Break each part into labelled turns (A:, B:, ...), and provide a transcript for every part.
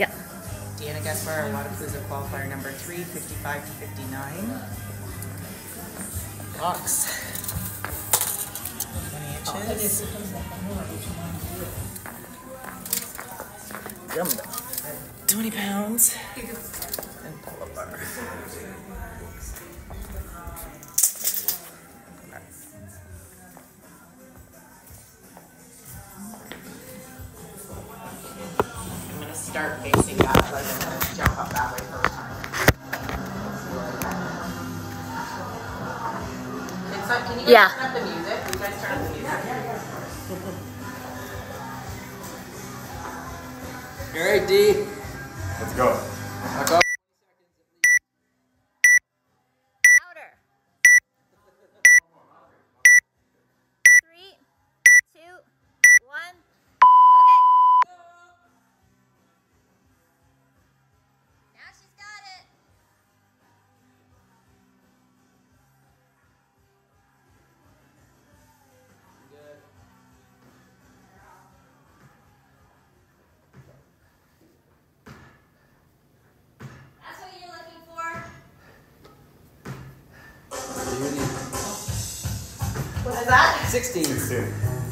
A: Yeah.
B: Deana Gaspar, Wodapalooza qualifier number three, 55 to 59. Box. 20 inches. Gumbo. 20 pounds. And polar bar. start facing God rather than jump up that way first time. Can you guys
A: yeah.
B: turn up the music? You guys turn up the music.
C: All right, D.
D: Let's go.
B: What's that?
C: 16.
D: 16.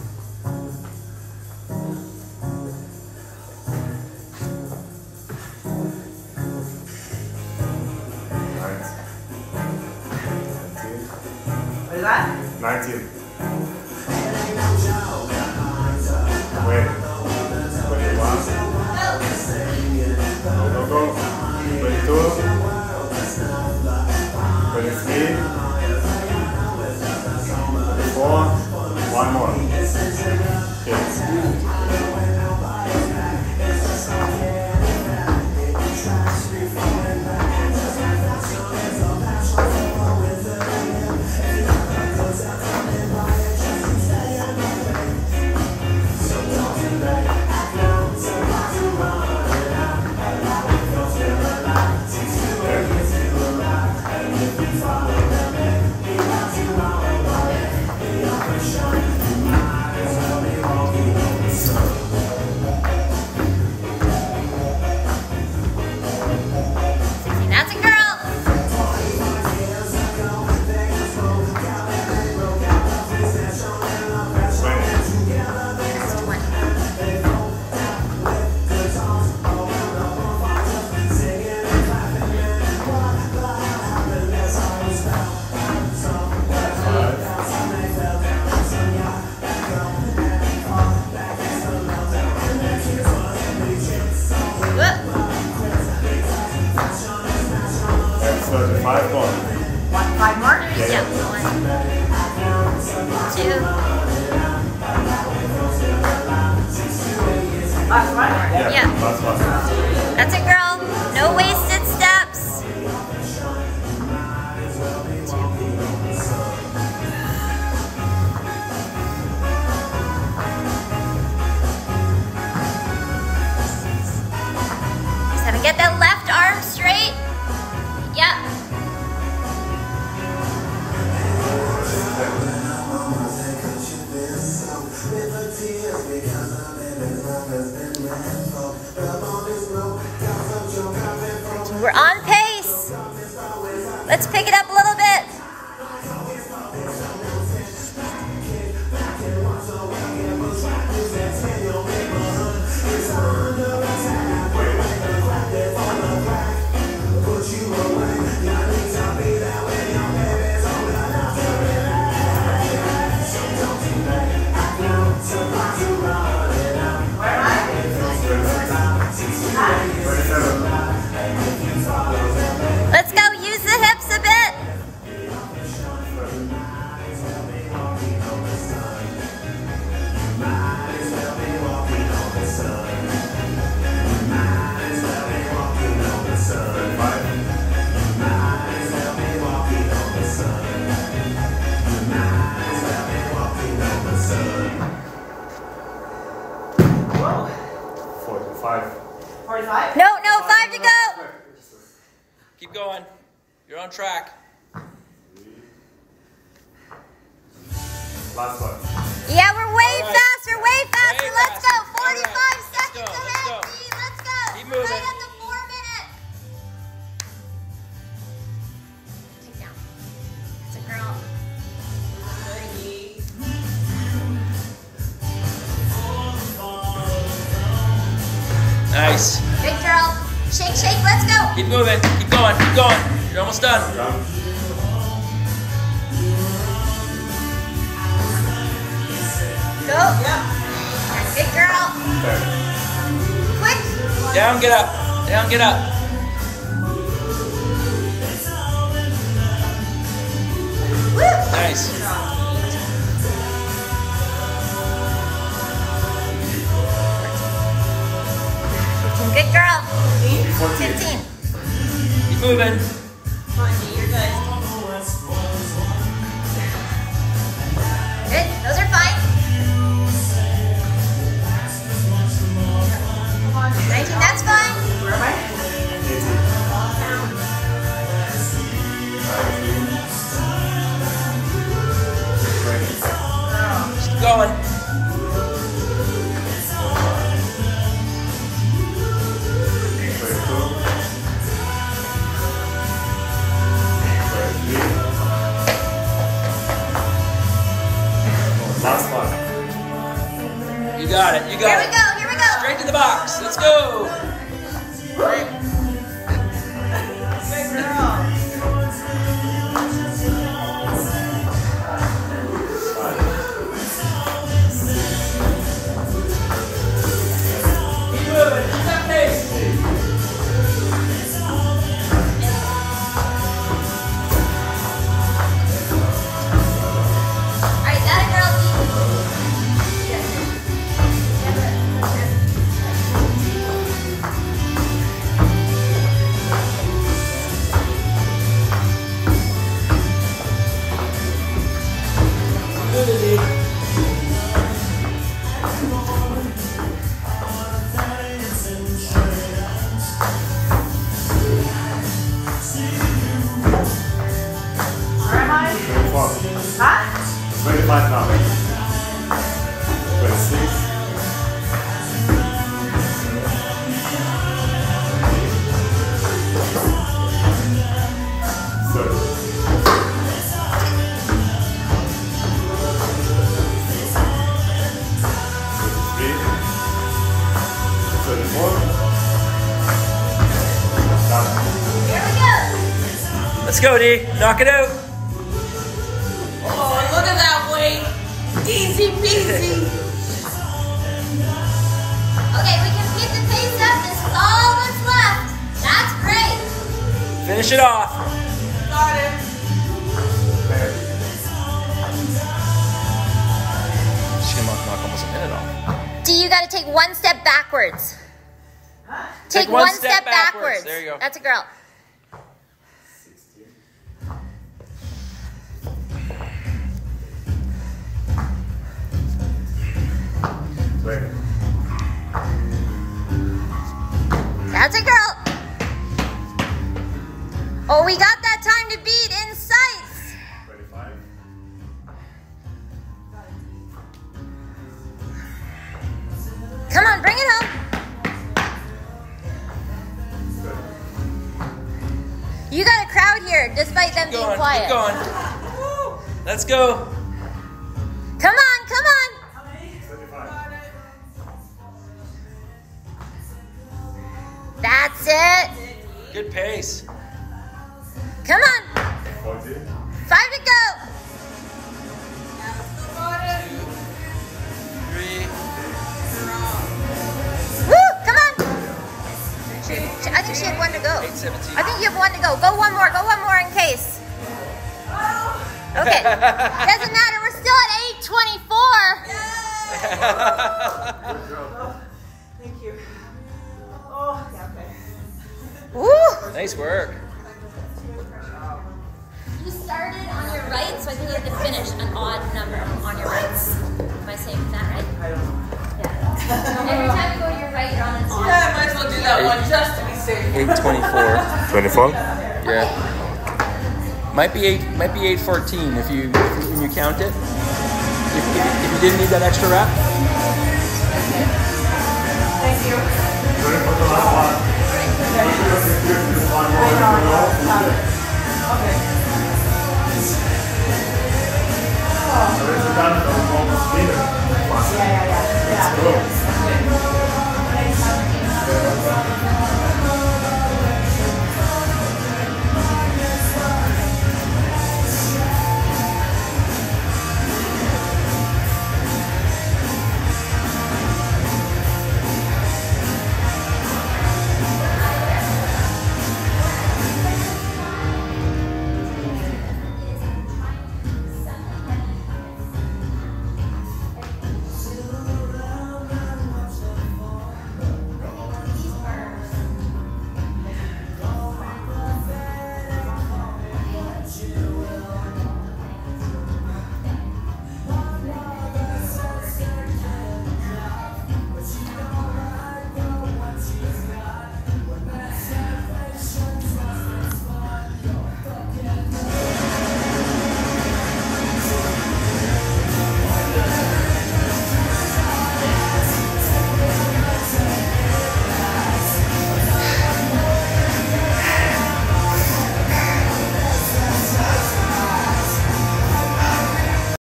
D: Yeah.
A: on
C: track.
D: Last one.
A: Yeah, we're way
C: right.
A: faster, way faster.
C: Way
A: Let's
C: faster. go.
A: 45
C: right.
A: seconds
C: Let's
A: ahead.
C: Go.
A: Let's go.
C: Keep moving.
A: Right at the four minutes. Take down. That's a girl.
C: Nice.
A: Good girl. Shake, shake. Let's go.
C: Keep moving almost done.
D: Jump.
A: Go. Good girl.
D: Ten.
A: Quick.
C: Down, get up. Down, get up.
A: Woo.
C: Nice.
A: Good girl.
D: Fourteen.
A: 15.
C: Keep moving.
D: Last one.
C: You got it. You
A: Here
C: got
A: we
C: it.
A: go. Here we go.
C: Straight to the box. Let's go. Let's go, D. Knock it out.
B: Oh, look at that weight. Easy peasy.
A: Okay, we can keep the pace up. This is all that's left. That's great.
C: Finish it off.
B: Got it.
D: Ten.
C: She's gonna knock, knock almost a minute off.
A: D, you got to take one step backwards. Take,
C: Take one
A: one,
C: step
A: step,
C: backwards.
A: backwards.
C: There you go.
A: That's a girl. That's a girl. Oh, we got that time to beat in sights.
D: Twenty-five.
A: Come on, bring it home. You got a crowd here, despite them being
C: going.
A: quiet.
C: Keep going. Let's go. Good pace.
A: Come on. Five to go.
C: Three.
A: Woo, come on. I think she had one to go. I think you have one to go. Go one more. Go one more in case. Okay. Doesn't matter. We're still at 824. Woo.
C: Nice work.
A: You started on your right, so I think you have to finish an odd number on your rights. Am I saying that right?
B: I don't know.
A: Yeah. Every time you go to your right, you're on an odd.
B: Yeah, I might as well do that one just to be safe.
C: Eight twenty-four.
D: Twenty-four.
C: Yeah. Might be eight. Might be eight fourteen if you when you count it. If, if, if you didn't need that extra wrap.
B: Thank Okay.
D: Ready to done? Almost minute.
B: Yeah, yeah, yeah.
D: Let's go.